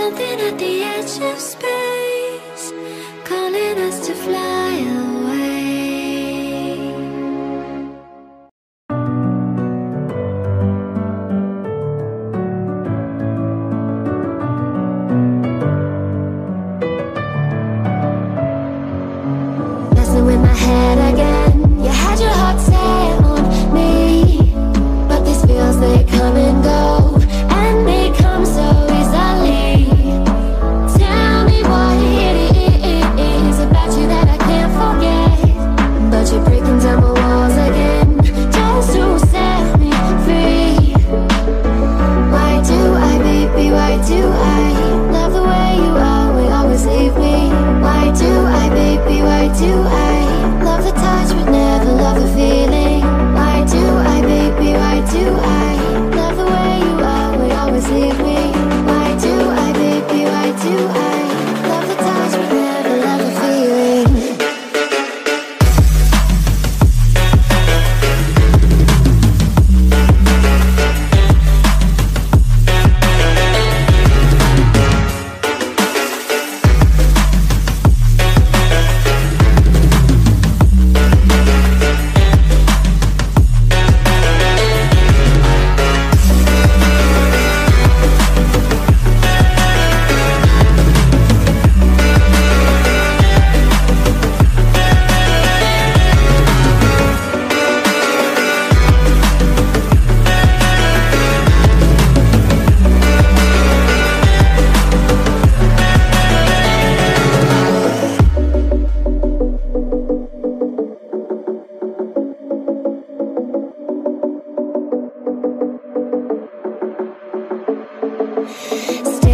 something at the edge of space.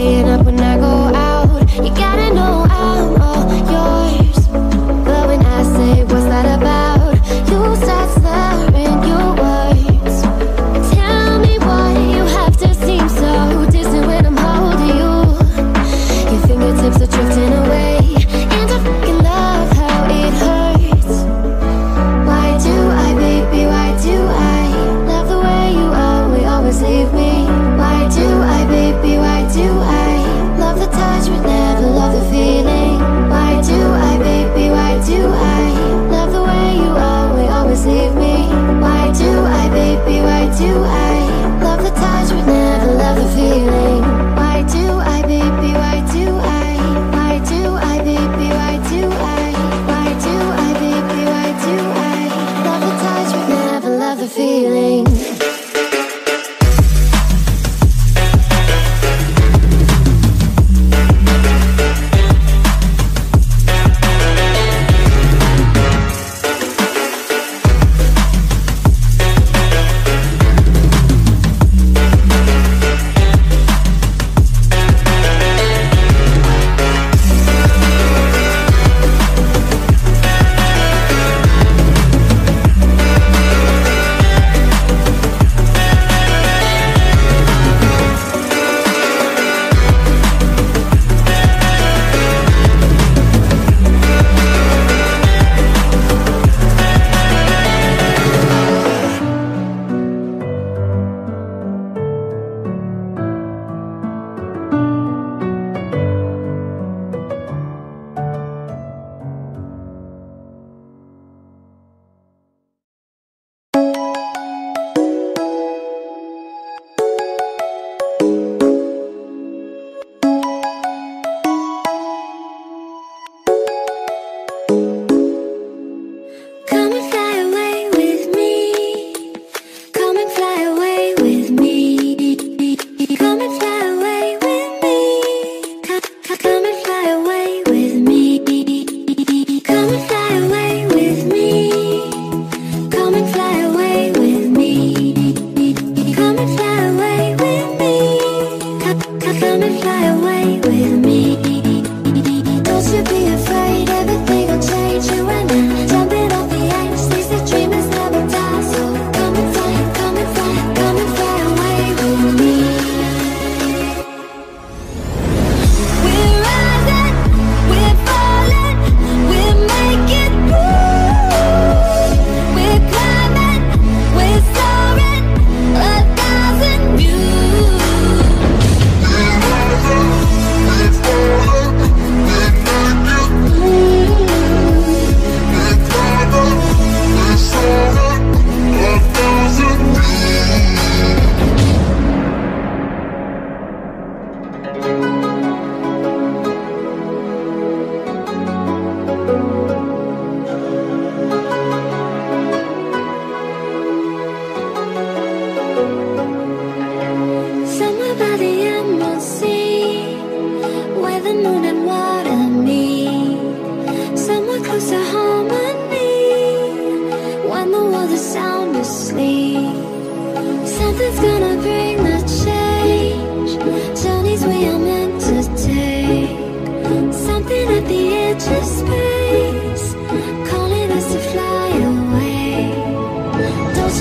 staying up when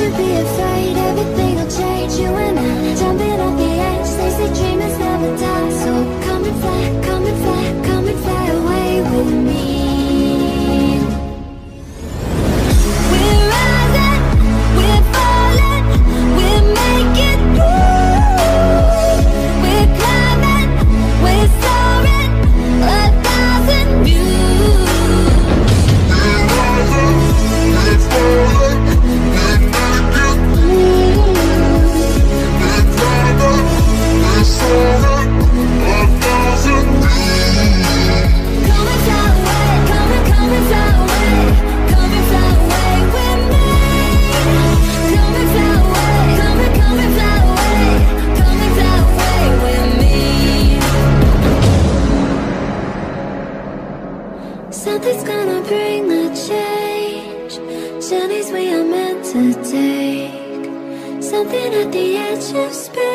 to be a something at the edge of space.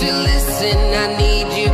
to listen. I need you.